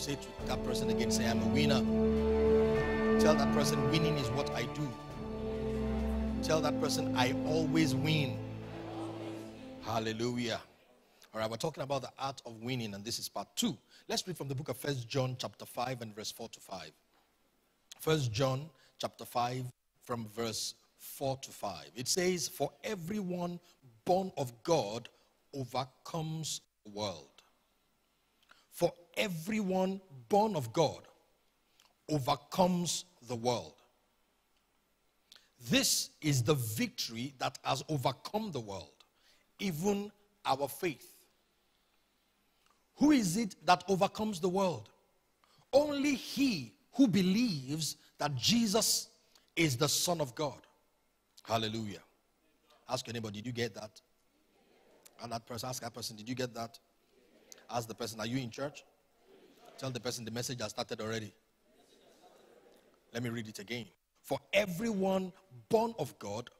Say to that person again, say, I'm a winner. Tell that person, winning is what I do. Tell that person, I always win. Hallelujah. All right, we're talking about the art of winning, and this is part two. Let's read from the book of First John, chapter 5, and verse 4 to 5. First John, chapter 5, from verse 4 to 5. It says, For everyone born of God overcomes the world. Everyone born of God overcomes the world. This is the victory that has overcome the world, even our faith. Who is it that overcomes the world? Only he who believes that Jesus is the Son of God. Hallelujah. Ask anybody, did you get that? And that person, ask that person, did you get that? Ask the person, are you in church? Tell the person the message has started already. Let me read it again. For everyone born of God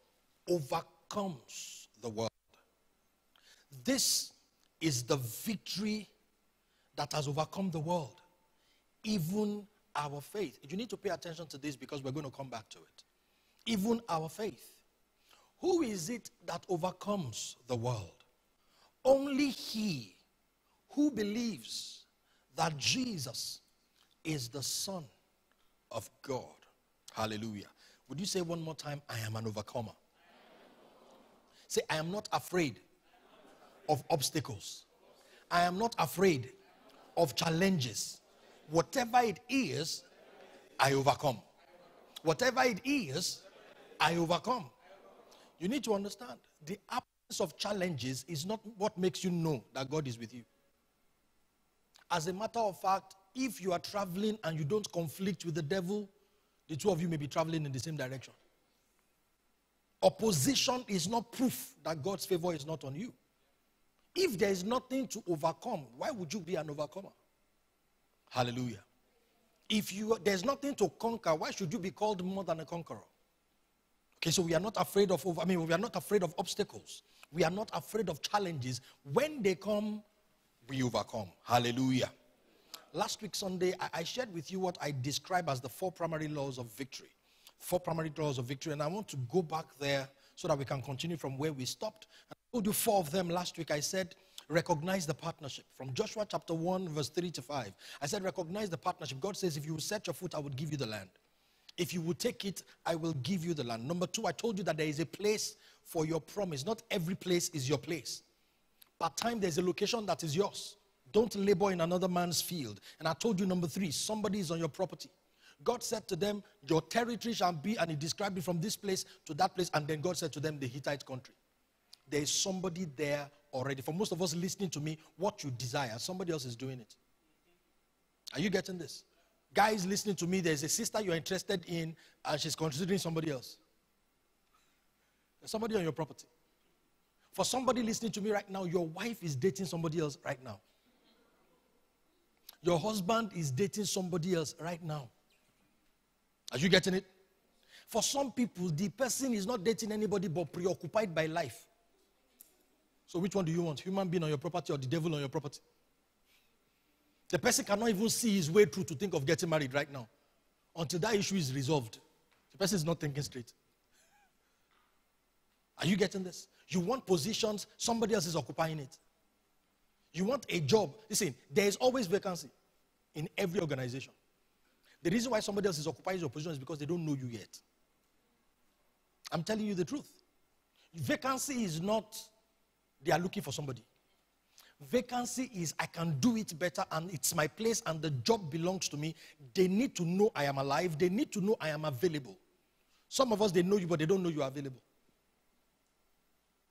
overcomes the world. This is the victory that has overcome the world, even our faith. You need to pay attention to this because we're going to come back to it. Even our faith. Who is it that overcomes the world? Only he who believes that Jesus is the Son of God. Hallelujah. Would you say one more time, I am an overcomer? Say, I am not afraid of obstacles. I am not afraid of challenges. Whatever it is, I overcome. Whatever it is, I overcome. You need to understand the absence of challenges is not what makes you know that God is with you. As a matter of fact, if you are traveling and you don't conflict with the devil, the two of you may be traveling in the same direction. Opposition is not proof that God's favor is not on you. If there is nothing to overcome, why would you be an overcomer? Hallelujah. If you there's nothing to conquer, why should you be called more than a conqueror? Okay, so we are not afraid of over, I mean we are not afraid of obstacles. We are not afraid of challenges. When they come, we overcome. Hallelujah. Last week Sunday, I, I shared with you what I describe as the four primary laws of victory. Four primary laws of victory, and I want to go back there so that we can continue from where we stopped. I told you four of them last week. I said recognize the partnership. From Joshua chapter 1, verse 3 to 5. I said, recognize the partnership. God says, if you will set your foot, I will give you the land. If you will take it, I will give you the land. Number two, I told you that there is a place for your promise. Not every place is your place. Part time, there's a location that is yours. Don't labor in another man's field. And I told you, number three, somebody is on your property. God said to them, Your territory shall be, and He described it from this place to that place. And then God said to them, The Hittite country. There is somebody there already. For most of us listening to me, what you desire, somebody else is doing it. Are you getting this? Guys listening to me, there's a sister you're interested in, and she's considering somebody else. There's somebody on your property. For somebody listening to me right now, your wife is dating somebody else right now. Your husband is dating somebody else right now. Are you getting it? For some people, the person is not dating anybody but preoccupied by life. So which one do you want? Human being on your property or the devil on your property? The person cannot even see his way through to think of getting married right now. Until that issue is resolved. The person is not thinking straight. Are you getting this? You want positions, somebody else is occupying it. You want a job. Listen, there is always vacancy in every organization. The reason why somebody else is occupying your position is because they don't know you yet. I'm telling you the truth. Vacancy is not they are looking for somebody. Vacancy is I can do it better and it's my place and the job belongs to me. They need to know I am alive. They need to know I am available. Some of us, they know you, but they don't know you are available.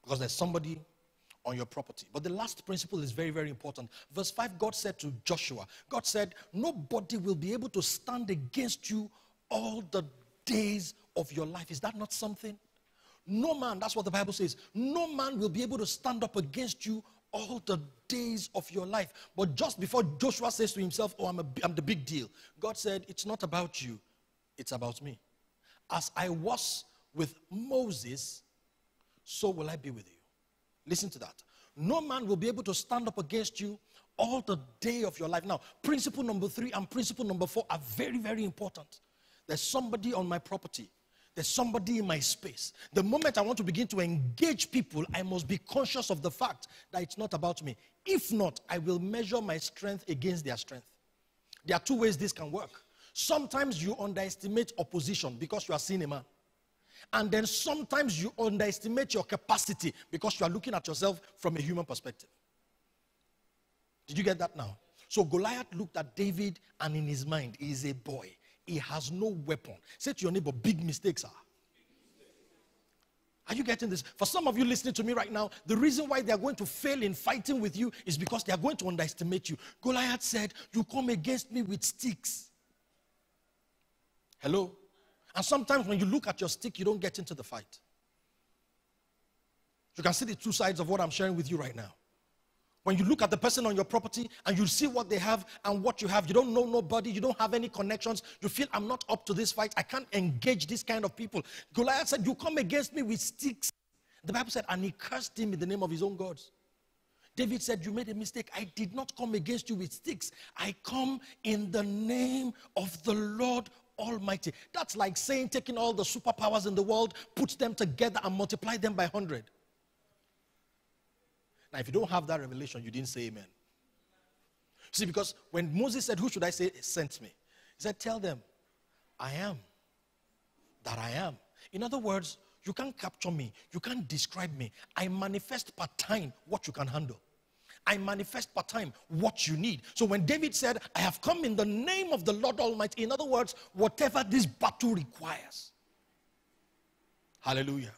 Because there's somebody on your property. But the last principle is very, very important. Verse 5, God said to Joshua, God said, Nobody will be able to stand against you all the days of your life. Is that not something? No man, that's what the Bible says, no man will be able to stand up against you all the days of your life. But just before Joshua says to himself, Oh, I'm, a, I'm the big deal, God said, It's not about you, it's about me. As I was with Moses, so will I be with you. Listen to that. No man will be able to stand up against you all the day of your life. Now, principle number three and principle number four are very, very important. There's somebody on my property. There's somebody in my space. The moment I want to begin to engage people, I must be conscious of the fact that it's not about me. If not, I will measure my strength against their strength. There are two ways this can work. Sometimes you underestimate opposition because you are seeing a man. And then sometimes you underestimate your capacity because you are looking at yourself from a human perspective. Did you get that now? So Goliath looked at David and in his mind, he is a boy. He has no weapon. Say to your neighbor, big mistakes are. Are you getting this? For some of you listening to me right now, the reason why they are going to fail in fighting with you is because they are going to underestimate you. Goliath said, You come against me with sticks. Hello? And sometimes when you look at your stick, you don't get into the fight. You can see the two sides of what I'm sharing with you right now. When you look at the person on your property and you see what they have and what you have, you don't know nobody, you don't have any connections, you feel I'm not up to this fight, I can't engage this kind of people. Goliath said, You come against me with sticks. The Bible said, and he cursed him in the name of his own gods. David said, You made a mistake. I did not come against you with sticks. I come in the name of the Lord Almighty. That's like saying, taking all the superpowers in the world, put them together, and multiply them by 100. Now, if you don't have that revelation, you didn't say amen. See, because when Moses said, Who should I say sent me? He said, Tell them, I am that I am. In other words, you can't capture me, you can't describe me. I manifest part time what you can handle. I manifest part time what you need. So when David said, I have come in the name of the Lord Almighty, in other words, whatever this battle requires. Hallelujah.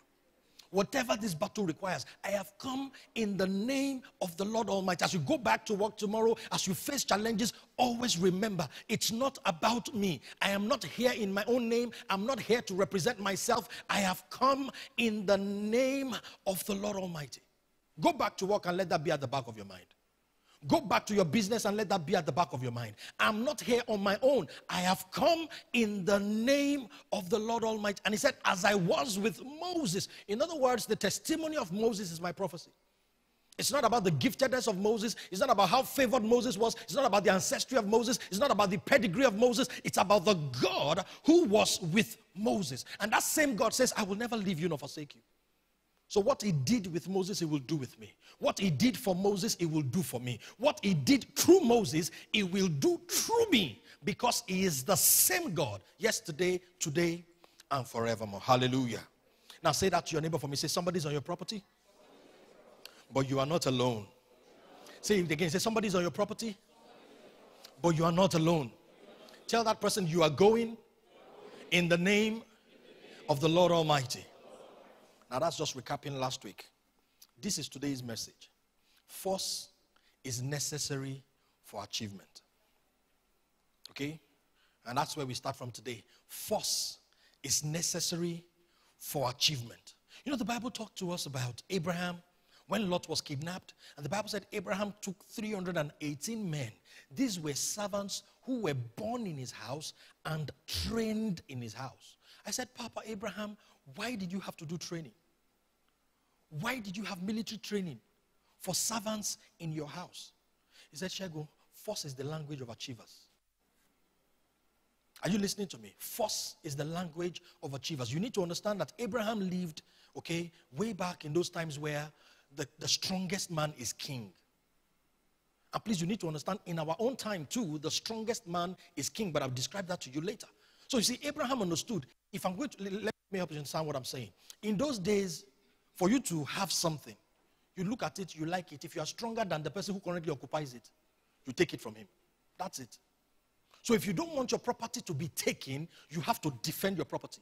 Whatever this battle requires, I have come in the name of the Lord Almighty. As you go back to work tomorrow, as you face challenges, always remember it's not about me. I am not here in my own name. I'm not here to represent myself. I have come in the name of the Lord Almighty. Go back to work and let that be at the back of your mind. Go back to your business and let that be at the back of your mind. I'm not here on my own. I have come in the name of the Lord Almighty. And he said, As I was with Moses. In other words, the testimony of Moses is my prophecy. It's not about the giftedness of Moses. It's not about how favored Moses was. It's not about the ancestry of Moses. It's not about the pedigree of Moses. It's about the God who was with Moses. And that same God says, I will never leave you nor forsake you. So, what he did with Moses, he will do with me. What he did for Moses, he will do for me. What he did through Moses, he will do through me because he is the same God yesterday, today, and forevermore. Hallelujah. Now, say that to your neighbor for me. Say, somebody's on your property, but you are not alone. Say it again. Say, somebody's on your property, but you are not alone. Tell that person you are going in the name of the Lord Almighty. Now, that's just recapping last week. This is today's message. Force is necessary for achievement. Okay? And that's where we start from today. Force is necessary for achievement. You know, the Bible talked to us about Abraham when Lot was kidnapped, and the Bible said Abraham took 318 men. These were servants who were born in his house and trained in his house. I said, Papa Abraham, why did you have to do training? Why did you have military training for servants in your house? He said, Shago, force is the language of achievers. Are you listening to me? Force is the language of achievers. You need to understand that Abraham lived, okay, way back in those times where the, the strongest man is king. And please, you need to understand in our own time too, the strongest man is king, but I'll describe that to you later. So you see, Abraham understood. If I'm going to let me help you understand what I'm saying. In those days, for you to have something, you look at it, you like it. If you are stronger than the person who currently occupies it, you take it from him. That's it. So if you don't want your property to be taken, you have to defend your property.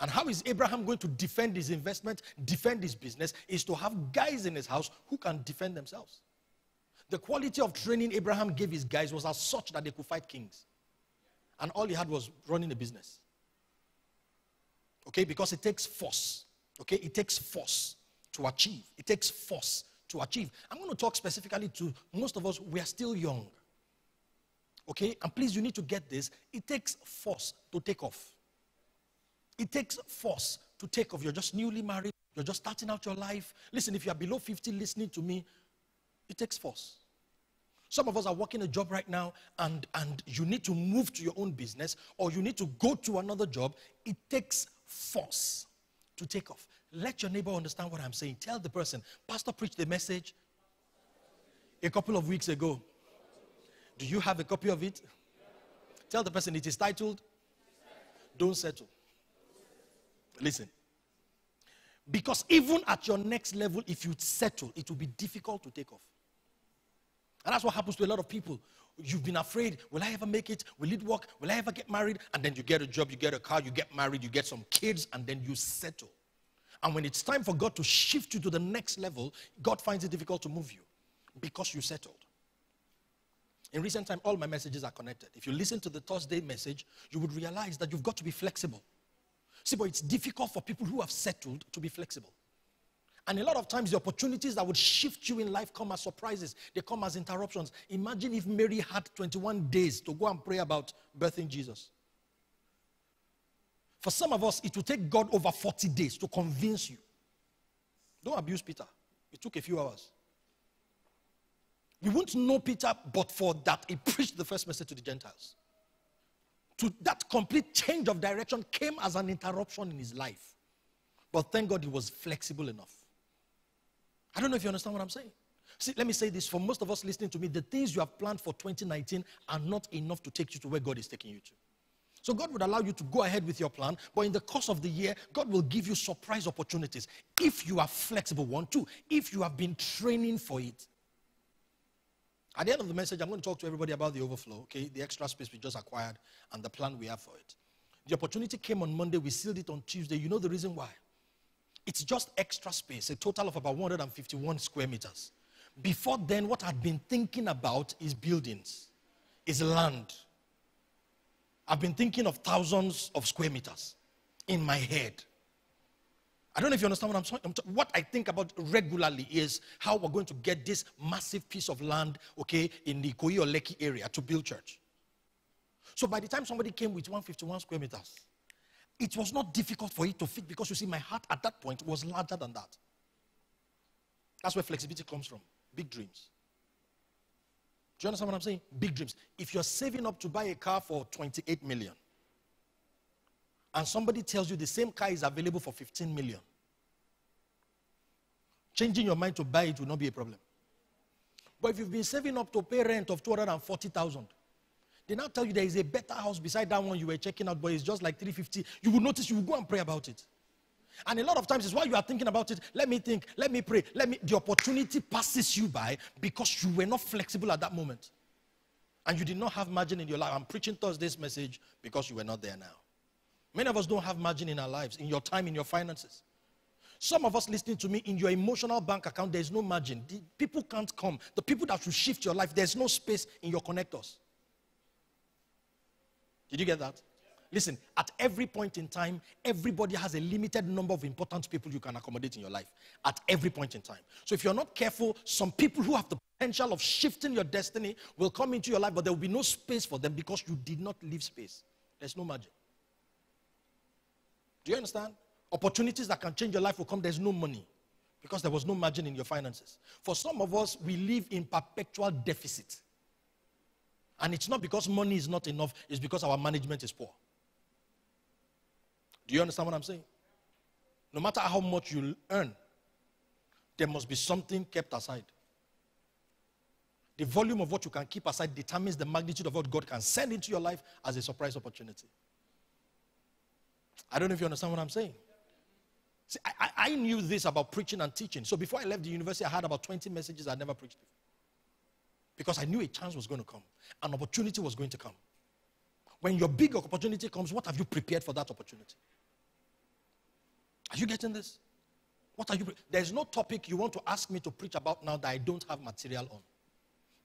And how is Abraham going to defend his investment, defend his business? Is to have guys in his house who can defend themselves. The quality of training Abraham gave his guys was as such that they could fight kings. And all he had was running a business. Okay, because it takes force. Okay, it takes force to achieve. It takes force to achieve. I'm going to talk specifically to most of us, we are still young. Okay, and please, you need to get this. It takes force to take off. It takes force to take off. You're just newly married, you're just starting out your life. Listen, if you are below 50 listening to me, it takes force. Some of us are working a job right now and, and you need to move to your own business or you need to go to another job. It takes force to take off. Let your neighbor understand what I'm saying. Tell the person, Pastor preached the message a couple of weeks ago. Do you have a copy of it? Tell the person it is titled Don't Settle. Listen. Because even at your next level, if you settle, it will be difficult to take off. And that's what happens to a lot of people. You've been afraid, will I ever make it? Will it work? Will I ever get married? And then you get a job, you get a car, you get married, you get some kids, and then you settle. And when it's time for God to shift you to the next level, God finds it difficult to move you because you settled. In recent time, all my messages are connected. If you listen to the Thursday message, you would realize that you've got to be flexible. See, but it's difficult for people who have settled to be flexible. And a lot of times, the opportunities that would shift you in life come as surprises, they come as interruptions. Imagine if Mary had 21 days to go and pray about birthing Jesus. For some of us, it will take God over 40 days to convince you. Don't abuse Peter, it took a few hours. We won't know Peter but for that he preached the first message to the Gentiles. To that complete change of direction came as an interruption in his life. But thank God he was flexible enough. I don't know if you understand what I'm saying. See, let me say this for most of us listening to me, the things you have planned for 2019 are not enough to take you to where God is taking you to. So God would allow you to go ahead with your plan, but in the course of the year, God will give you surprise opportunities if you are flexible. One, two, if you have been training for it. At the end of the message, I'm going to talk to everybody about the overflow, okay? The extra space we just acquired and the plan we have for it. The opportunity came on Monday, we sealed it on Tuesday. You know the reason why? It's just extra space, a total of about 151 square meters. Before then, what I'd been thinking about is buildings, is land. I've been thinking of thousands of square meters in my head. I don't know if you understand what I'm saying. What I think about regularly is how we're going to get this massive piece of land, okay, in the Ikoyi or Lekki area to build church. So by the time somebody came with 151 square meters, it was not difficult for it to fit because you see, my heart at that point was larger than that. That's where flexibility comes from. Big dreams. Do you understand what I'm saying? Big dreams. If you're saving up to buy a car for 28 million, and somebody tells you the same car is available for 15 million, changing your mind to buy it will not be a problem. But if you've been saving up to pay rent of 240,000, they now tell you there is a better house beside that one you were checking out, but it's just like 350. You will notice you will go and pray about it. And a lot of times it's while you are thinking about it, let me think, let me pray, let me the opportunity passes you by because you were not flexible at that moment. And you did not have margin in your life. I'm preaching Thursday's message because you were not there now. Many of us don't have margin in our lives, in your time, in your finances. Some of us listening to me, in your emotional bank account, there's no margin. The people can't come. The people that should shift your life, there's no space in your connectors. Did you get that? Listen, at every point in time, everybody has a limited number of important people you can accommodate in your life. At every point in time. So if you're not careful, some people who have the potential of shifting your destiny will come into your life, but there will be no space for them because you did not leave space. There's no margin. Do you understand? Opportunities that can change your life will come. There's no money because there was no margin in your finances. For some of us, we live in perpetual deficit. And it's not because money is not enough, it's because our management is poor. Do you understand what I'm saying? No matter how much you earn, there must be something kept aside. The volume of what you can keep aside determines the magnitude of what God can send into your life as a surprise opportunity. I don't know if you understand what I'm saying. See, I, I knew this about preaching and teaching. So before I left the university, I had about 20 messages I'd never preached before. Because I knew a chance was going to come, an opportunity was going to come. When your big opportunity comes, what have you prepared for that opportunity? Are you getting this? What are you? Pre- There's no topic you want to ask me to preach about now that I don't have material on.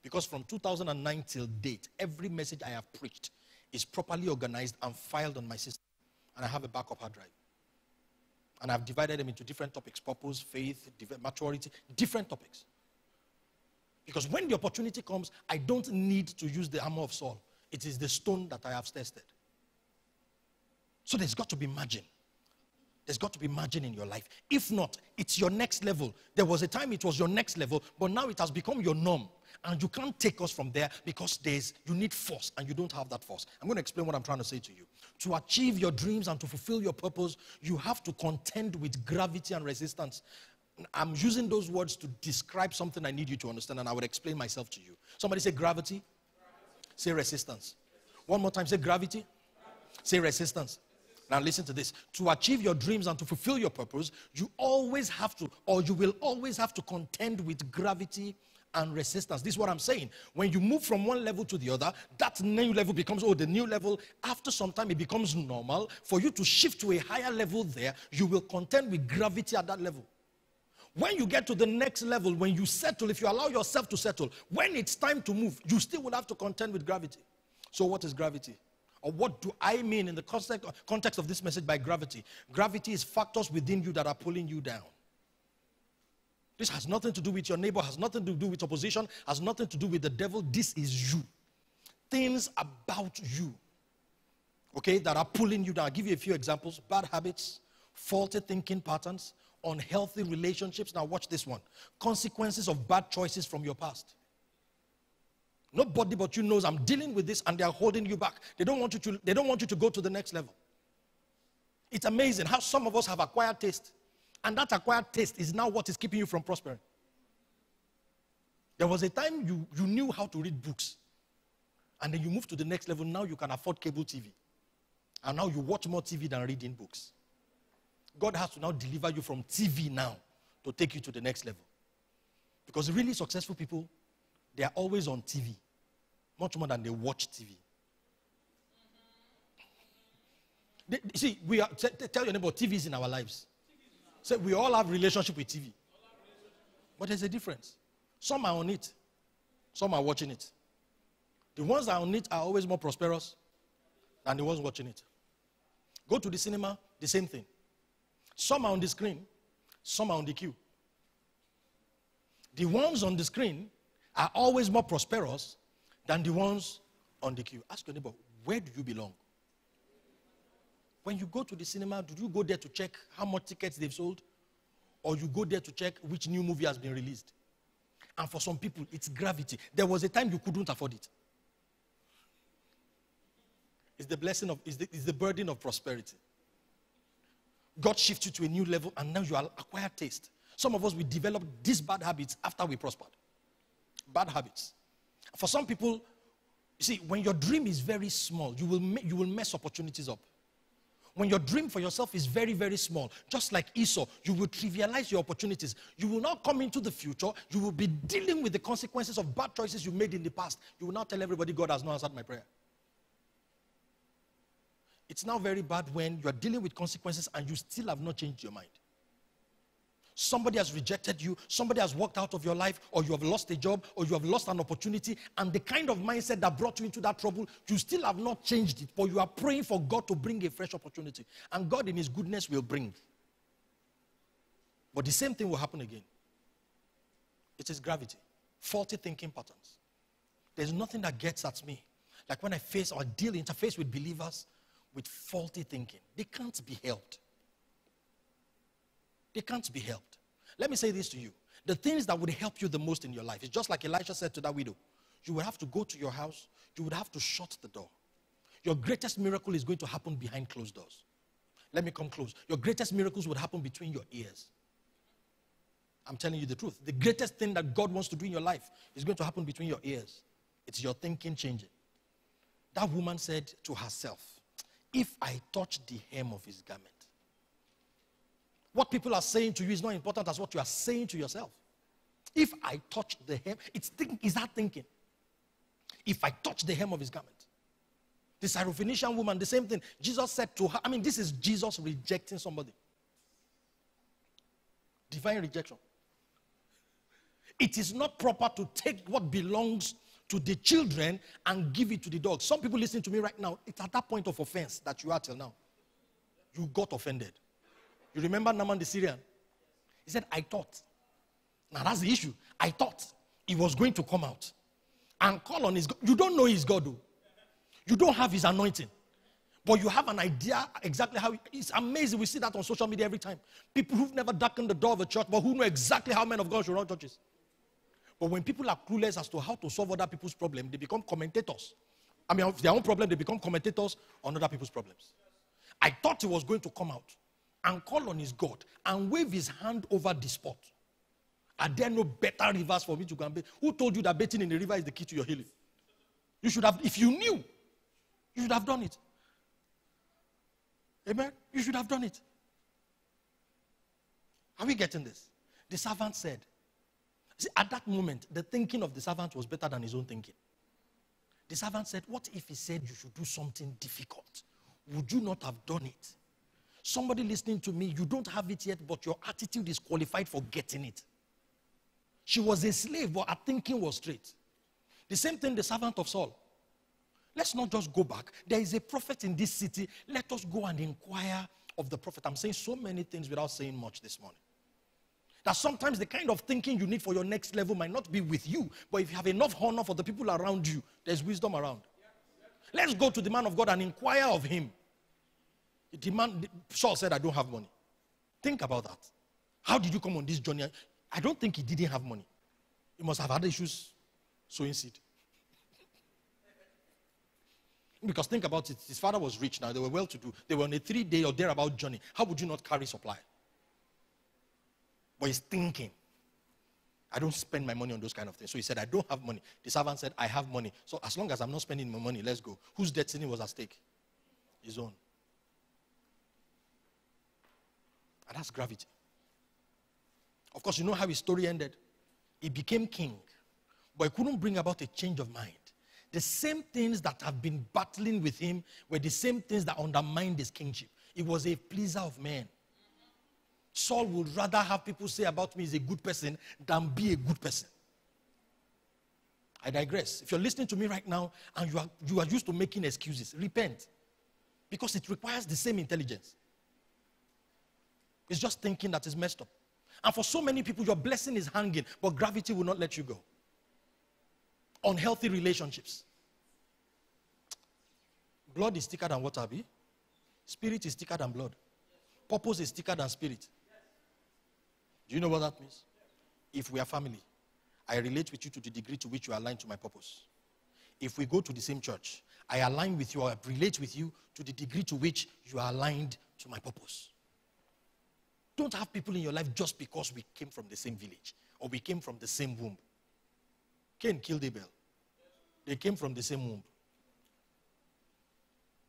Because from 2009 till date, every message I have preached is properly organized and filed on my system. And I have a backup hard drive. And I've divided them into different topics purpose, faith, maturity, different topics. Because when the opportunity comes, I don't need to use the armor of Saul. It is the stone that I have tested. So there's got to be margin. There's got to be margin in your life. If not, it's your next level. There was a time it was your next level, but now it has become your norm. And you can't take us from there because there's you need force and you don't have that force. I'm going to explain what I'm trying to say to you. To achieve your dreams and to fulfill your purpose, you have to contend with gravity and resistance. I'm using those words to describe something I need you to understand, and I would explain myself to you. Somebody say gravity. gravity. Say resistance. One more time, say gravity. gravity. Say resistance. Now, listen to this. To achieve your dreams and to fulfill your purpose, you always have to, or you will always have to contend with gravity and resistance. This is what I'm saying. When you move from one level to the other, that new level becomes, oh, the new level. After some time, it becomes normal. For you to shift to a higher level there, you will contend with gravity at that level. When you get to the next level, when you settle, if you allow yourself to settle, when it's time to move, you still will have to contend with gravity. So, what is gravity? Or what do I mean in the context of this message by gravity? Gravity is factors within you that are pulling you down. This has nothing to do with your neighbor, has nothing to do with opposition, has nothing to do with the devil. This is you. Things about you, okay, that are pulling you down. I'll give you a few examples bad habits, faulty thinking patterns, unhealthy relationships. Now, watch this one consequences of bad choices from your past. Nobody but you knows I'm dealing with this and they are holding you back. They don't want you to, they don't want you to go to the next level. It's amazing how some of us have acquired taste. And that acquired taste is now what is keeping you from prospering. There was a time you, you knew how to read books. And then you moved to the next level. Now you can afford cable TV. And now you watch more TV than reading books. God has to now deliver you from TV now to take you to the next level. Because really successful people, they are always on TV much more than they watch TV. They, see, we are, t- t- tell your neighbor, TV is in our lives. Say, we all have relationship with TV. But there's a difference. Some are on it, some are watching it. The ones that are on it are always more prosperous than the ones watching it. Go to the cinema, the same thing. Some are on the screen, some are on the queue. The ones on the screen are always more prosperous than the ones on the queue. Ask your neighbor, where do you belong? When you go to the cinema, do you go there to check how much tickets they've sold? Or you go there to check which new movie has been released? And for some people, it's gravity. There was a time you couldn't afford it. It's the blessing of, it's the, it's the burden of prosperity. God shifts you to a new level, and now you acquire taste. Some of us, we develop these bad habits after we prospered. Bad habits. For some people, you see, when your dream is very small, you will, you will mess opportunities up. When your dream for yourself is very, very small, just like Esau, you will trivialize your opportunities. You will not come into the future. You will be dealing with the consequences of bad choices you made in the past. You will not tell everybody God has not answered my prayer. It's now very bad when you are dealing with consequences and you still have not changed your mind. Somebody has rejected you, somebody has walked out of your life, or you have lost a job, or you have lost an opportunity, and the kind of mindset that brought you into that trouble, you still have not changed it, but you are praying for God to bring a fresh opportunity. And God, in His goodness, will bring. But the same thing will happen again. It is gravity, faulty thinking patterns. There's nothing that gets at me. Like when I face or deal, interface with believers with faulty thinking, they can't be helped. They can't be helped. Let me say this to you. The things that would help you the most in your life is just like Elisha said to that widow. You would have to go to your house, you would have to shut the door. Your greatest miracle is going to happen behind closed doors. Let me come close. Your greatest miracles would happen between your ears. I'm telling you the truth. The greatest thing that God wants to do in your life is going to happen between your ears. It's your thinking changing. That woman said to herself, If I touch the hem of his garment, what people are saying to you is not important as what you are saying to yourself. If I touch the hem, it's think, is that thinking? If I touch the hem of his garment. The Syrophoenician woman, the same thing. Jesus said to her, I mean, this is Jesus rejecting somebody. Divine rejection. It is not proper to take what belongs to the children and give it to the dogs. Some people listening to me right now, it's at that point of offense that you are till now. You got offended. You remember Naaman the Syrian? He said, I thought. Now that's the issue. I thought he was going to come out and call on his God. You don't know his God, though. You don't have his anointing. But you have an idea exactly how it's amazing. We see that on social media every time. People who've never darkened the door of a church, but who know exactly how men of God should run churches. But when people are clueless as to how to solve other people's problems, they become commentators. I mean, if their own problem, they become commentators on other people's problems. I thought he was going to come out and call on his God and wave his hand over the spot. Are there no better rivers for me to go and bathe? Who told you that bathing in the river is the key to your healing? You should have, if you knew, you should have done it. Amen? You should have done it. Are we getting this? The servant said, see, at that moment, the thinking of the servant was better than his own thinking. The servant said, What if he said you should do something difficult? Would you not have done it? Somebody listening to me, you don't have it yet, but your attitude is qualified for getting it. She was a slave, but her thinking was straight. The same thing, the servant of Saul. Let's not just go back. There is a prophet in this city. Let us go and inquire of the prophet. I'm saying so many things without saying much this morning. That sometimes the kind of thinking you need for your next level might not be with you, but if you have enough honor for the people around you, there's wisdom around. Let's go to the man of God and inquire of him. The man, Saul said, I don't have money. Think about that. How did you come on this journey? I don't think he didn't have money. He must have had issues sowing seed. because think about it, his father was rich now, they were well to do. They were on a three day or thereabout journey. How would you not carry supply? But he's thinking, I don't spend my money on those kind of things. So he said, I don't have money. The servant said, I have money. So as long as I'm not spending my money, let's go. Whose destiny was at stake? His own. And that's gravity. Of course, you know how his story ended. He became king, but he couldn't bring about a change of mind. The same things that have been battling with him were the same things that undermined his kingship. He was a pleaser of men. Saul would rather have people say about me he's a good person than be a good person. I digress. If you're listening to me right now and you are, you are used to making excuses, repent. Because it requires the same intelligence. It's just thinking that is messed up. And for so many people, your blessing is hanging, but gravity will not let you go. Unhealthy relationships. Blood is thicker than water, be? Spirit is thicker than blood. Purpose is thicker than spirit. Do you know what that means? If we are family, I relate with you to the degree to which you align to my purpose. If we go to the same church, I align with you or I relate with you to the degree to which you are aligned to my purpose. Don't have people in your life just because we came from the same village or we came from the same womb. Cain killed Abel. They came from the same womb.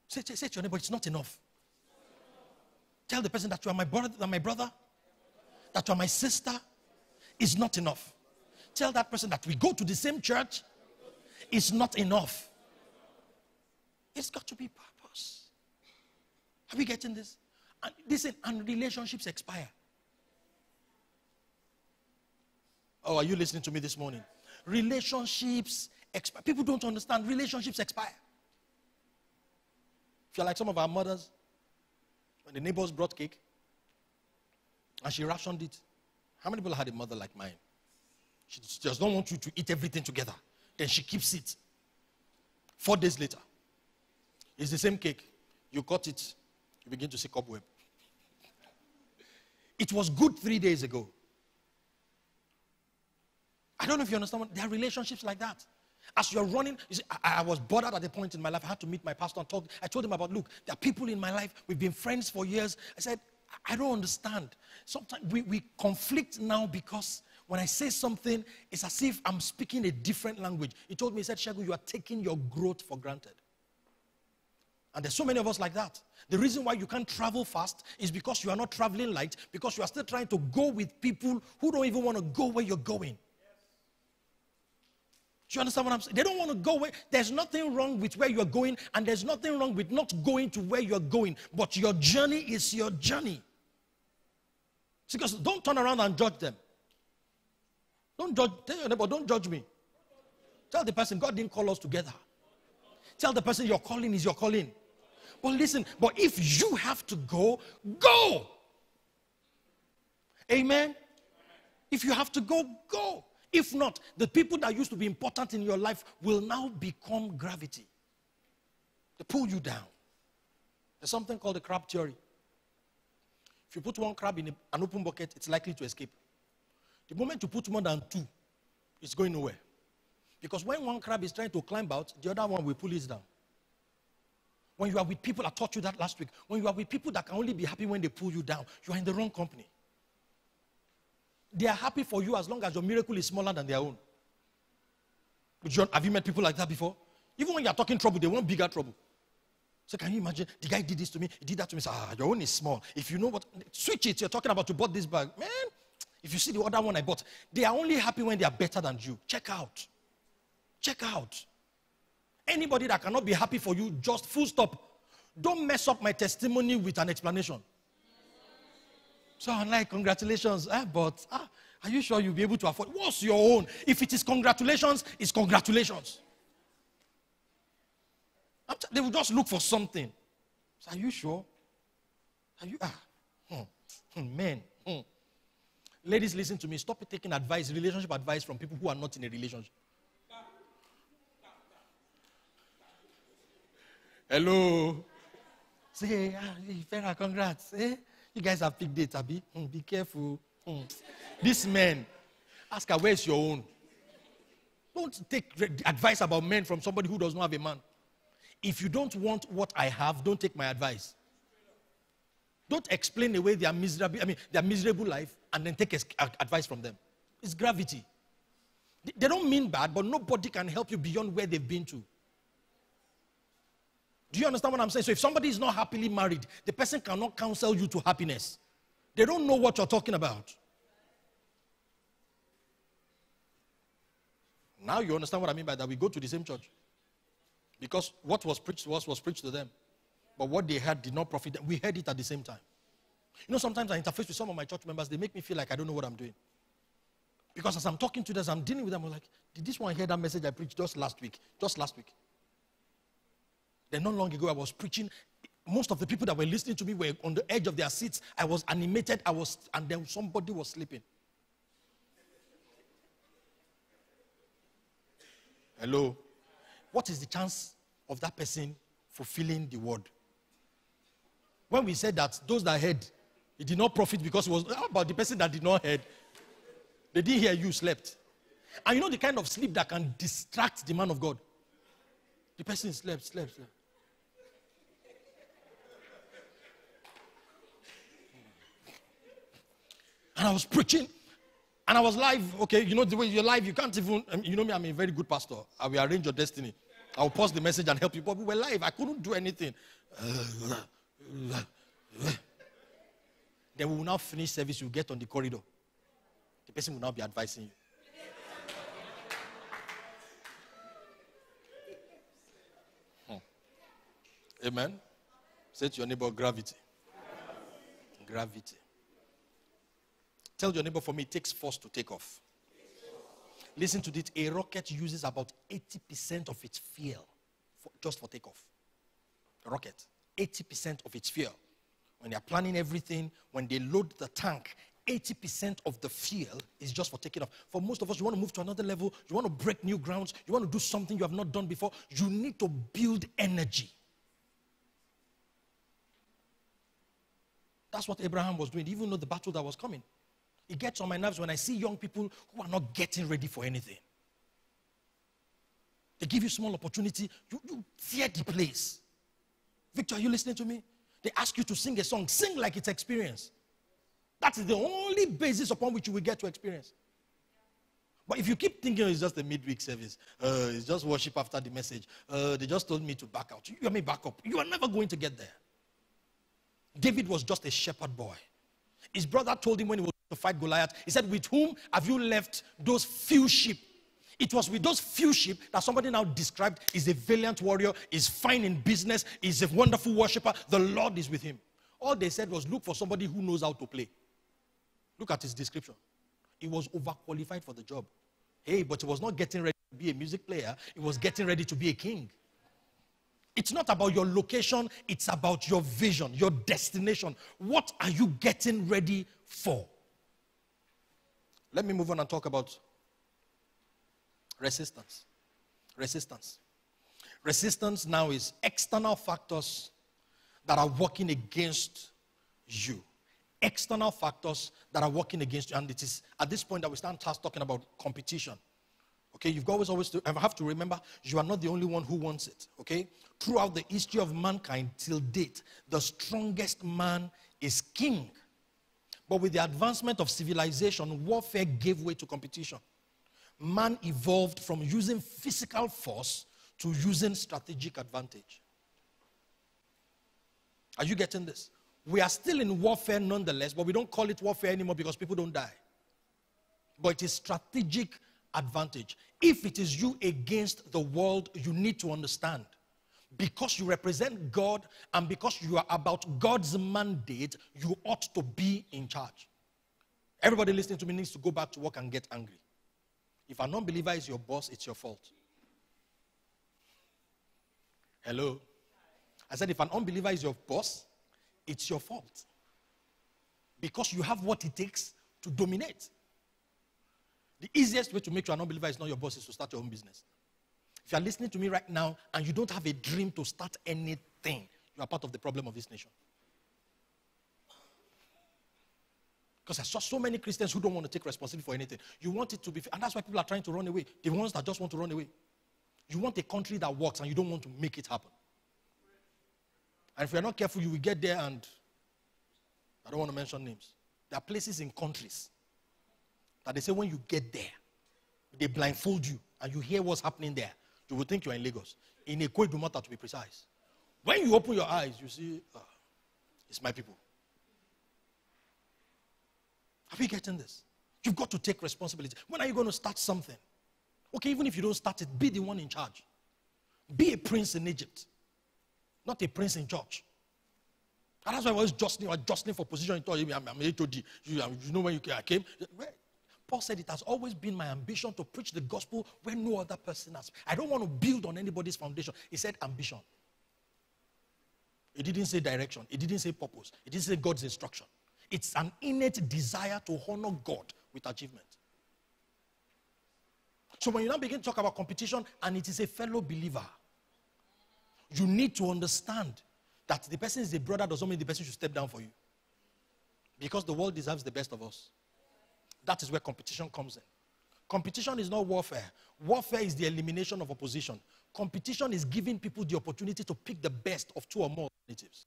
Say, say, say to your neighbor, it's not enough. Tell the person that you are my brother, that my brother, that you are my sister, is not enough. Tell that person that we go to the same church is not enough. It's got to be purpose. Are we getting this? And listen, and relationships expire. Oh, are you listening to me this morning? Relationships expire. People don't understand. Relationships expire. If you're like some of our mothers, when the neighbors brought cake and she rationed it, how many people had a mother like mine? She just don't want you to eat everything together. Then she keeps it. Four days later, it's the same cake. You cut it, you begin to see cobweb. It was good three days ago. I don't know if you understand. There are relationships like that. As you're running, you see, I, I, was bothered at a point in my life. I had to meet my pastor and talk. I told him about, look, there are people in my life. We've been friends for years. I said, I don't understand. Sometimes we, we conflict now because when I say something, it's as if I'm speaking a different language. He told me, he said, Shagu, you are taking your growth for granted. And there's so many of us like that. The reason why you can't travel fast is because you are not traveling light, because you are still trying to go with people who don't even want to go where you're going. Do you understand what I'm saying? They don't want to go where there's nothing wrong with where you're going, and there's nothing wrong with not going to where you're going, but your journey is your journey. Because don't turn around and judge them. Don't judge, tell your neighbor, don't judge me. Tell the person, God didn't call us together. Tell the person your calling is your calling. But listen, but if you have to go, go. Amen. If you have to go, go. If not, the people that used to be important in your life will now become gravity. They pull you down. There's something called the crab theory. If you put one crab in an open bucket, it's likely to escape. The moment you put more than two, it's going nowhere. Because when one crab is trying to climb out, the other one will pull it down. When you are with people, I taught you that last week. When you are with people that can only be happy when they pull you down, you are in the wrong company. They are happy for you as long as your miracle is smaller than their own. John, have you met people like that before? Even when you are talking trouble, they want bigger trouble. So can you imagine? The guy did this to me, he did that to me. So, ah, your own is small. If you know what, switch it. You're talking about you bought this bag. Man, if you see the other one I bought, they are only happy when they are better than you. Check out. Check out. Anybody that cannot be happy for you, just full stop. Don't mess up my testimony with an explanation. So I'm like, congratulations. Eh, but ah, are you sure you'll be able to afford? What's your own? If it is congratulations, it's congratulations. T- they will just look for something. So are you sure? Are you ah hmm, hmm, men? Hmm. Ladies, listen to me. Stop taking advice, relationship advice from people who are not in a relationship. Hello. Say, ah, Farah, congrats. Eh? You guys have big dates, Abby. Mm, be careful. Mm. This man, ask her, where's your own? Don't take advice about men from somebody who does not have a man. If you don't want what I have, don't take my advice. Don't explain away their miserable, I mean, their miserable life and then take advice from them. It's gravity. They don't mean bad, but nobody can help you beyond where they've been to. Do you understand what I'm saying? So if somebody is not happily married, the person cannot counsel you to happiness. They don't know what you're talking about. Now you understand what I mean by that. We go to the same church. Because what was preached to us was preached to them. But what they heard did not profit them. We heard it at the same time. You know, sometimes I interface with some of my church members, they make me feel like I don't know what I'm doing. Because as I'm talking to them, as I'm dealing with them, I'm like, did this one hear that message I preached just last week? Just last week. Then not long ago, I was preaching. Most of the people that were listening to me were on the edge of their seats. I was animated. I was, and then somebody was sleeping. Hello. What is the chance of that person fulfilling the word? When we said that those that heard, it did not profit because it was about the person that did not heard? They didn't hear you slept. And you know the kind of sleep that can distract the man of God. The person slept, slept, slept. And I was preaching. And I was live. Okay, you know the way you're live, you can't even. Um, you know me, I'm a very good pastor. I will arrange your destiny. I'll pause the message and help you. But we were live. I couldn't do anything. then we will now finish service. You get on the corridor. The person will now be advising you. Hmm. Amen. Say to your neighbor, gravity. Gravity. Tell your neighbor for me, it takes force to take off. Listen to this a rocket uses about 80% of its fuel for, just for takeoff. A rocket, 80% of its fuel. When they're planning everything, when they load the tank, 80% of the fuel is just for taking off. For most of us, you want to move to another level, you want to break new grounds, you want to do something you have not done before, you need to build energy. That's what Abraham was doing, even though the battle that was coming. It gets on my nerves when I see young people who are not getting ready for anything. They give you small opportunity, you, you tear the place. Victor, are you listening to me? They ask you to sing a song, sing like it's experience. That is the only basis upon which you will get to experience. But if you keep thinking it's just a midweek service, uh, it's just worship after the message, uh, they just told me to back out. You may back up. You are never going to get there. David was just a shepherd boy. His brother told him when he was to fight Goliath. He said, With whom have you left those few sheep? It was with those few sheep that somebody now described is a valiant warrior, is fine in business, is a wonderful worshiper. The Lord is with him. All they said was, Look for somebody who knows how to play. Look at his description. He was overqualified for the job. Hey, but he was not getting ready to be a music player, he was getting ready to be a king. It's not about your location, it's about your vision, your destination. What are you getting ready for? Let me move on and talk about resistance. Resistance. Resistance now is external factors that are working against you. External factors that are working against you. And it is at this point that we start talking about competition. Okay, you've always always to have to remember you are not the only one who wants it. Okay, throughout the history of mankind till date, the strongest man is king. But with the advancement of civilization, warfare gave way to competition. Man evolved from using physical force to using strategic advantage. Are you getting this? We are still in warfare nonetheless, but we don't call it warfare anymore because people don't die. But it is strategic advantage. If it is you against the world, you need to understand. Because you represent God and because you are about God's mandate, you ought to be in charge. Everybody listening to me needs to go back to work and get angry. If an unbeliever is your boss, it's your fault. Hello? I said, if an unbeliever is your boss, it's your fault. Because you have what it takes to dominate. The easiest way to make you an unbeliever is not your boss, is to start your own business. If you are listening to me right now and you don't have a dream to start anything, you are part of the problem of this nation. Because I saw so many Christians who don't want to take responsibility for anything. You want it to be, and that's why people are trying to run away. The ones that just want to run away. You want a country that works and you don't want to make it happen. And if you're not careful, you will get there and I don't want to mention names. There are places in countries that they say when you get there, they blindfold you and you hear what's happening there. You will think you're in Lagos. In Idumota to be precise. When you open your eyes, you see, uh, it's my people. Are we getting this? You've got to take responsibility. When are you going to start something? Okay, even if you don't start it, be the one in charge. Be a prince in Egypt, not a prince in church. And that's why I was jostling, I was jostling for position. I'm, I'm HOD. You, you know when you came? Paul said, It has always been my ambition to preach the gospel where no other person has. I don't want to build on anybody's foundation. He said ambition. He didn't say direction. He didn't say purpose. He didn't say God's instruction. It's an innate desire to honor God with achievement. So when you now begin to talk about competition and it is a fellow believer, you need to understand that the person is a brother doesn't mean the person should step down for you. Because the world deserves the best of us. That is where competition comes in. Competition is not warfare. Warfare is the elimination of opposition. Competition is giving people the opportunity to pick the best of two or more alternatives.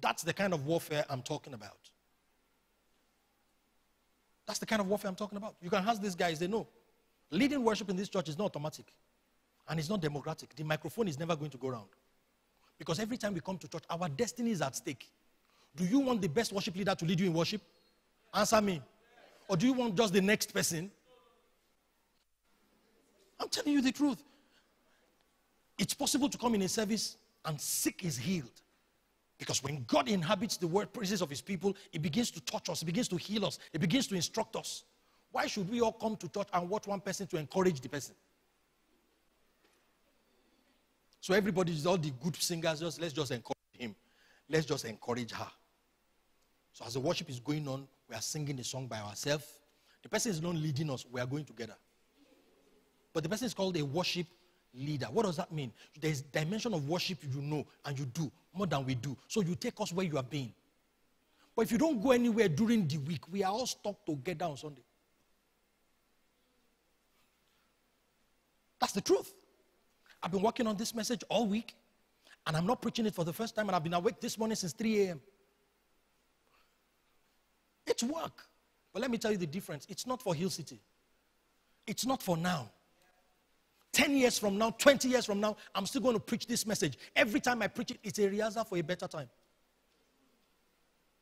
That's the kind of warfare I'm talking about. That's the kind of warfare I'm talking about. You can ask these guys, they know. Leading worship in this church is not automatic and it's not democratic. The microphone is never going to go around. Because every time we come to church, our destiny is at stake. Do you want the best worship leader to lead you in worship? Answer me. Or do you want just the next person? I'm telling you the truth. It's possible to come in a service and sick is healed. Because when God inhabits the word praises of his people, it begins to touch us, it begins to heal us, it begins to instruct us. Why should we all come to church and watch one person to encourage the person? So everybody all the good singers, just let's just encourage him. Let's just encourage her. So as the worship is going on, we are singing the song by ourselves. The person is not leading us, we are going together. But the person is called a worship leader. What does that mean? There's dimension of worship you know and you do more than we do. So you take us where you have been. But if you don't go anywhere during the week, we are all stuck together on Sunday. That's the truth. I've been working on this message all week, and I'm not preaching it for the first time, and I've been awake this morning since 3 a.m. It's work. But let me tell you the difference. It's not for Hill City. It's not for now. 10 years from now, 20 years from now, I'm still going to preach this message. Every time I preach it, it's a rehearsal for a better time.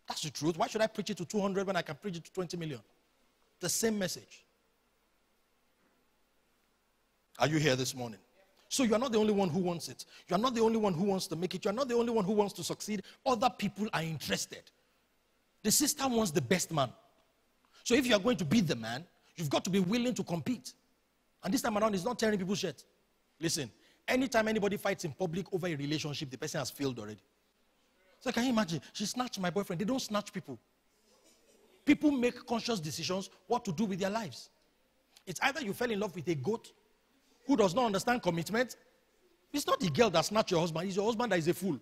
That's the truth. Why should I preach it to 200 when I can preach it to 20 million? The same message. Are you here this morning? So you are not the only one who wants it. You are not the only one who wants to make it. You are not the only one who wants to succeed. Other people are interested. The sister wants the best man. So if you are going to be the man, you've got to be willing to compete. And this time around, it's not tearing people's shirts. Listen, anytime anybody fights in public over a relationship, the person has failed already. So can you imagine? She snatched my boyfriend. They don't snatch people. People make conscious decisions what to do with their lives. It's either you fell in love with a goat who does not understand commitment. It's not the girl that snatched your husband, it's your husband that is a fool.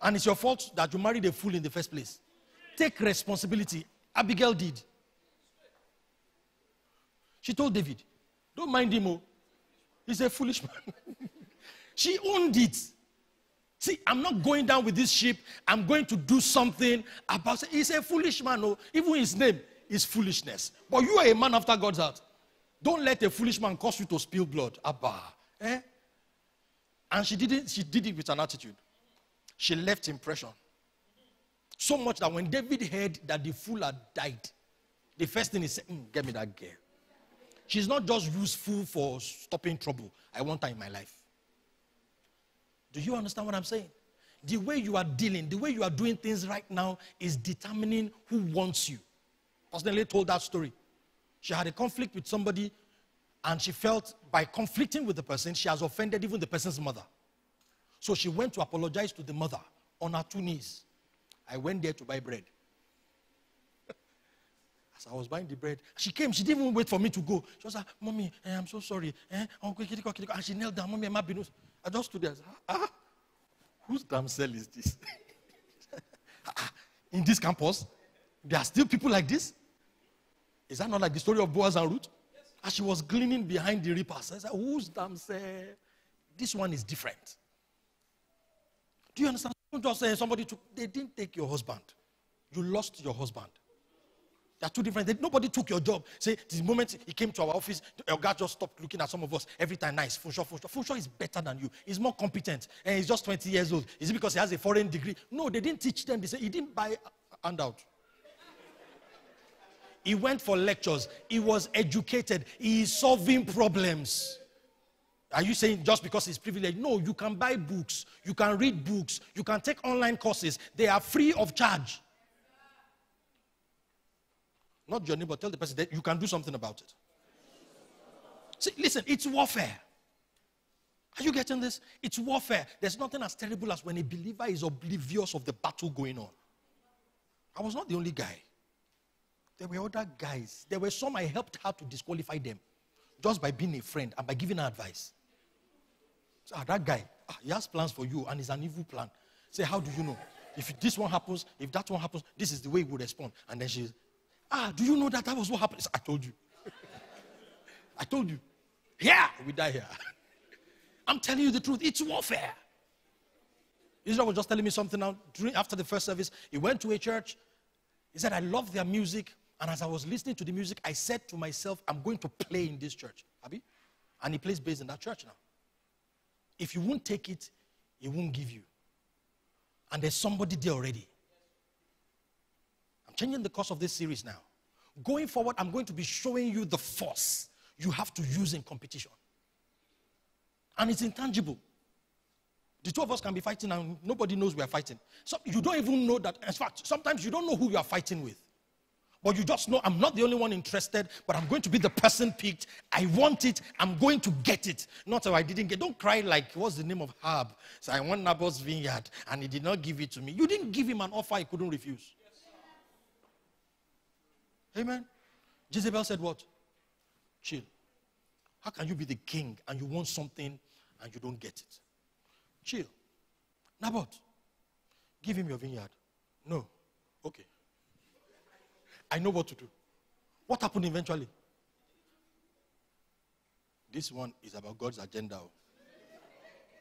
And it's your fault that you married a fool in the first place. Take responsibility. Abigail did. She told David, Don't mind him, oh. He's a foolish man. she owned it. See, I'm not going down with this ship. I'm going to do something about it. He's a foolish man. Oh. Even his name is foolishness. But you are a man after God's heart. Don't let a foolish man cause you to spill blood. Abba. Eh? And she did it, she did it with an attitude. She left impression. So much that when David heard that the fool had died, the first thing he said, mm, get me that girl. She's not just useful for stopping trouble. I want her in my life. Do you understand what I'm saying? The way you are dealing, the way you are doing things right now is determining who wants you. Personally told that story. She had a conflict with somebody, and she felt by conflicting with the person, she has offended even the person's mother. So she went to apologize to the mother on her two knees. I went there to buy bread. As I was buying the bread, she came. She didn't even wait for me to go. She was like, Mommy, eh, I'm so sorry. Eh? And she knelt down. Mommy, I'm happy. I just stood there. Said, ah, whose damsel is this? Ah, in this campus, there are still people like this? Is that not like the story of Boaz and Ruth? Yes. As she was gleaning behind the reapers, I said, Whose damsel? This one is different. Do you understand? Don't just say somebody took, they didn't take your husband. You lost your husband. They're two different. They, nobody took your job. Say the moment he came to our office, your guy just stopped looking at some of us every time. Nice, for sure, for sure. For sure is better than you. He's more competent, and he's just 20 years old. Is it because he has a foreign degree? No, they didn't teach them. They say he didn't buy a handout. He went for lectures. He was educated. He is solving problems. Are you saying just because it's privileged? No, you can buy books. You can read books. You can take online courses. They are free of charge. Not your neighbor, tell the person that you can do something about it. See, listen, it's warfare. Are you getting this? It's warfare. There's nothing as terrible as when a believer is oblivious of the battle going on. I was not the only guy. There were other guys. There were some I helped her to disqualify them just by being a friend and by giving her advice. Ah, that guy, ah, he has plans for you and it's an evil plan. Say, how do you know? If this one happens, if that one happens, this is the way he would respond. And then she Ah, do you know that that was what happened? I told you. I told you. Yeah, we die here. I'm telling you the truth. It's warfare. Israel was just telling me something now during, after the first service. He went to a church. He said, I love their music. And as I was listening to the music, I said to myself, I'm going to play in this church. Abi? And he plays bass in that church now. If you won't take it, he won't give you. And there's somebody there already I'm changing the course of this series now. Going forward, I'm going to be showing you the force you have to use in competition. And it's intangible. The two of us can be fighting and nobody knows we are fighting. So you don't even know that. In fact, sometimes you don't know who you are fighting with. But you just know I'm not the only one interested, but I'm going to be the person picked. I want it. I'm going to get it. Not that I didn't get. Don't cry like what's the name of Ahab? So I want Naboth's vineyard and he did not give it to me. You didn't give him an offer he couldn't refuse. Amen. Jezebel said, What? Chill. How can you be the king and you want something and you don't get it? Chill. Naboth, give him your vineyard. No. Okay. I know what to do. What happened eventually? This one is about God's agenda. Oh.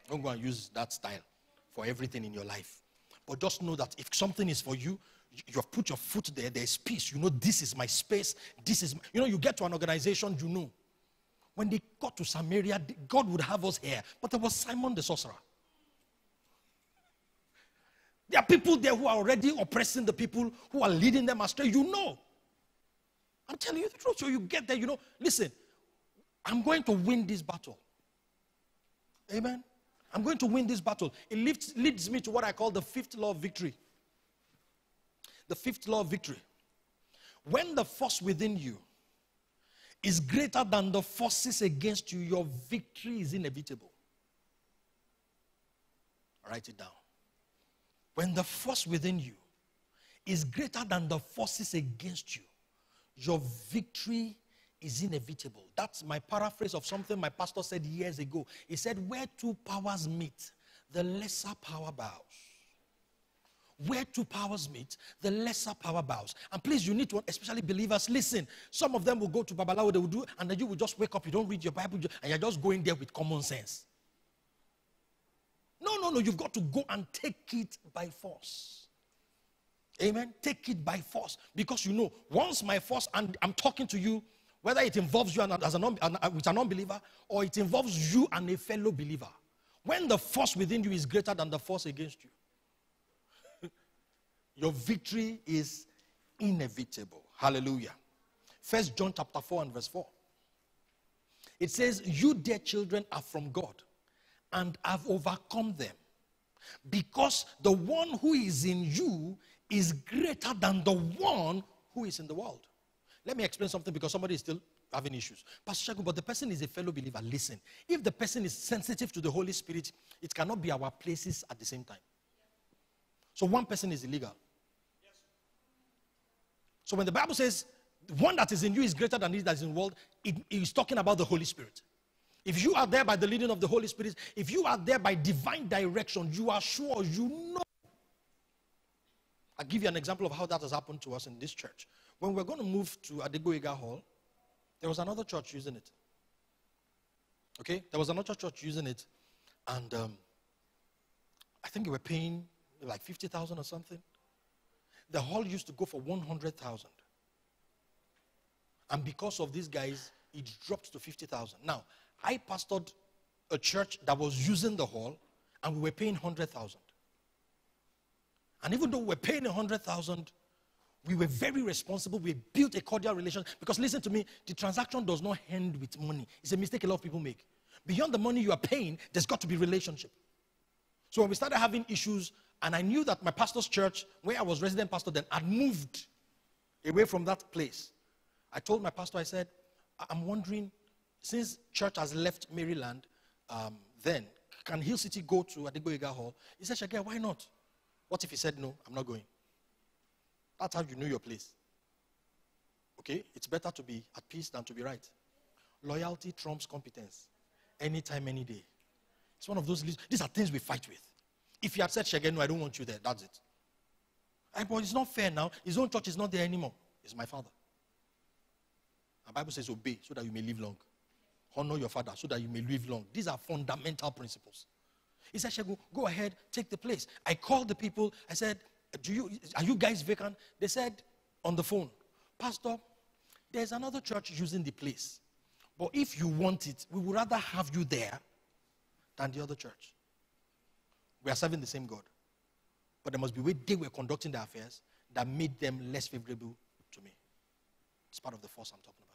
Don't go and use that style for everything in your life. But just know that if something is for you, you have put your foot there, there's peace. You know, this is my space. This is, you know, you get to an organization, you know. When they got to Samaria, God would have us here. But there was Simon the sorcerer. There are people there who are already oppressing the people who are leading them astray. You know. I'm telling you the truth. So you get there, you know, listen, I'm going to win this battle. Amen. I'm going to win this battle. It leads, leads me to what I call the fifth law of victory the fifth law of victory. When the force within you is greater than the forces against you, your victory is inevitable. Write it down. When the force within you is greater than the forces against you, your victory is inevitable. That's my paraphrase of something my pastor said years ago. He said, Where two powers meet, the lesser power bows. Where two powers meet, the lesser power bows. And please, you need to, especially believers, listen. Some of them will go to Babalawo, they will do, and then you will just wake up, you don't read your Bible, and you're just going there with common sense. No, no, you've got to go and take it by force. Amen. Take it by force. Because you know, once my force, and I'm talking to you, whether it involves you as an, uh, with an unbeliever or it involves you and a fellow believer, when the force within you is greater than the force against you, your victory is inevitable. Hallelujah. First John chapter 4 and verse 4. It says, You dear children are from God and have overcome them. Because the one who is in you is greater than the one who is in the world. Let me explain something because somebody is still having issues. Pastor Shagun, but the person is a fellow believer. Listen, if the person is sensitive to the Holy Spirit, it cannot be our places at the same time. So one person is illegal. So when the Bible says one that is in you is greater than he that is in the world, it is talking about the Holy Spirit. If you are there by the leading of the Holy Spirit, if you are there by divine direction, you are sure, you know. I'll give you an example of how that has happened to us in this church. When we're going to move to Adegboyega Hall, there was another church using it. Okay? There was another church using it. And um, I think they were paying like 50,000 or something. The hall used to go for 100,000. And because of these guys, it dropped to 50,000. Now, I pastored a church that was using the hall, and we were paying 100,000. And even though we were paying 100,000, we were very responsible. We built a cordial relation. Because listen to me, the transaction does not end with money. It's a mistake a lot of people make. Beyond the money you are paying, there's got to be relationship. So when we started having issues, and I knew that my pastor's church, where I was resident pastor then, had moved away from that place. I told my pastor, I said, I'm wondering, since church has left Maryland, um, then can Hill City go to Adegboyega Hall? He said, Shagaya, why not? What if he said, no, I'm not going? That's how you know your place. Okay? It's better to be at peace than to be right. Loyalty trumps competence. Anytime, any day. It's one of those, these are things we fight with. If you had said, Shagay, no, I don't want you there, that's it. But it's not fair now. His own church is not there anymore. It's my father. The Bible says, obey so that you may live long. Honor your father so that you may live long. These are fundamental principles. He said, Shegu, go ahead, take the place. I called the people. I said, Do you are you guys vacant? They said on the phone, Pastor, there's another church using the place. But if you want it, we would rather have you there than the other church. We are serving the same God. But there must be way they were conducting their affairs that made them less favorable to me. It's part of the force I'm talking about.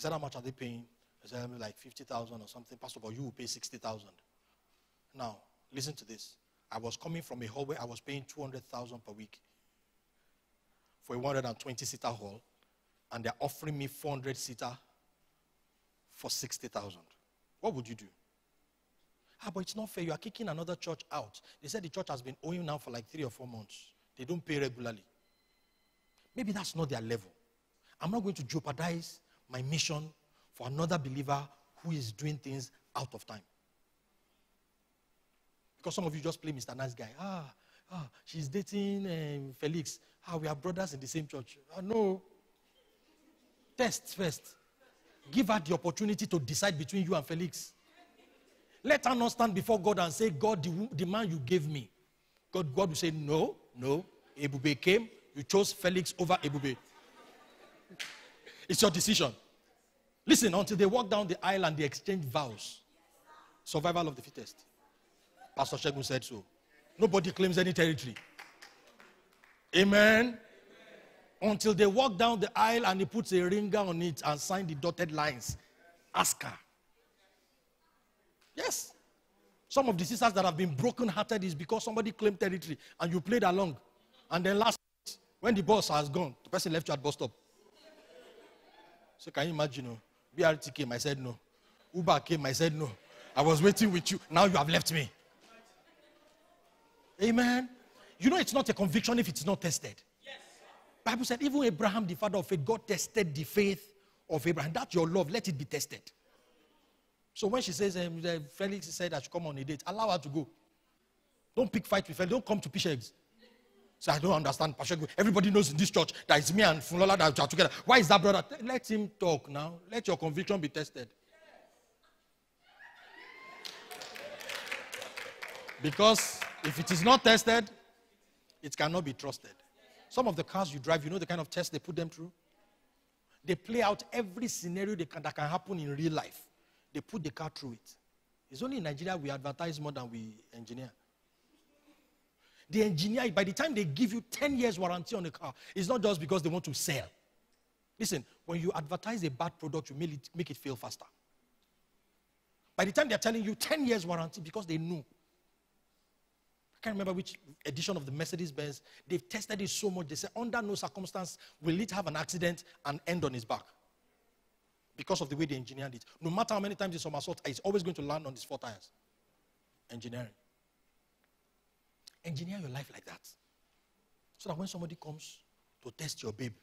I said, How much are they paying? I said, like 50,000 or something. Pastor, but you will pay 60,000. Now, listen to this. I was coming from a hall where I was paying 200,000 per week for a 120 seater hall, and they're offering me 400 seater for 60,000. What would you do? Ah, but it's not fair. You are kicking another church out. They said the church has been owing now for like three or four months. They don't pay regularly. Maybe that's not their level. I'm not going to jeopardize my mission for another believer who is doing things out of time. Because some of you just play Mr. Nice Guy. Ah, ah she's dating um, Felix. Ah, we are brothers in the same church. Ah, no. Test first. Give her the opportunity to decide between you and Felix. Let her not stand before God and say, God, the, the man you gave me. God, God will say, No, no. Ebube came. You chose Felix over Ebube. It's your decision. Listen, until they walk down the aisle and they exchange vows. Survival of the fittest. Pastor Shegun said so. Nobody claims any territory. Amen. Amen. Until they walk down the aisle and he puts a ringer on it and sign the dotted lines. Ask her. Yes. Some of the sisters that have been broken-hearted is because somebody claimed territory and you played along. And then last when the boss has gone, the person left you at bus stop. So can you imagine? Oh? BRT came, I said no. Uber came, I said no. I was waiting with you. Now you have left me. Amen. You know it's not a conviction if it's not tested. Yes. Bible said even Abraham, the father of faith, God tested the faith of Abraham. That's your love. Let it be tested. So when she says, um, Felix said I should come on a date, allow her to go. Don't pick fight with fellow. Don't come to pitch eggs. So I don't understand. Everybody knows in this church that it's me and Funola that are together. Why is that brother? Let him talk now. Let your conviction be tested. Because if it is not tested, it cannot be trusted. Some of the cars you drive, you know the kind of test they put them through? They play out every scenario can, that can happen in real life. They put the car through it. It's only in Nigeria we advertise more than we engineer. The engineer, it. by the time they give you 10 years warranty on a car, it's not just because they want to sell. Listen, when you advertise a bad product, you make it, make it fail faster. By the time they're telling you 10 years warranty because they know. I can't remember which edition of the Mercedes Benz. They've tested it so much. They say, under no circumstance will it have an accident and end on his back. Because of the way they engineered it. No matter how many times it's somersault, it's always going to land on his four tires. Engineering. Engineer your life like that. So that when somebody comes to test your babe,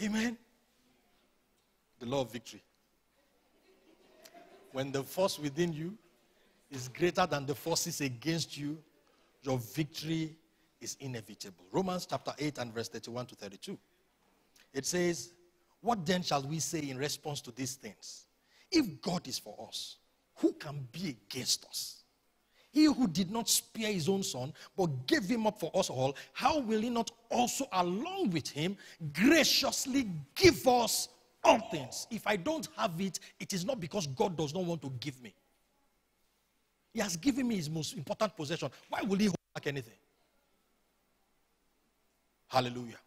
Amen. The law of victory. When the force within you is greater than the forces against you, your victory is inevitable. Romans chapter 8 and verse 31 to 32. It says, What then shall we say in response to these things? If God is for us, who can be against us? He who did not spare his own son, but gave him up for us all, how will he not also, along with him, graciously give us all things? If I don't have it, it is not because God does not want to give me. He has given me his most important possession. Why will he hold back anything? Hallelujah.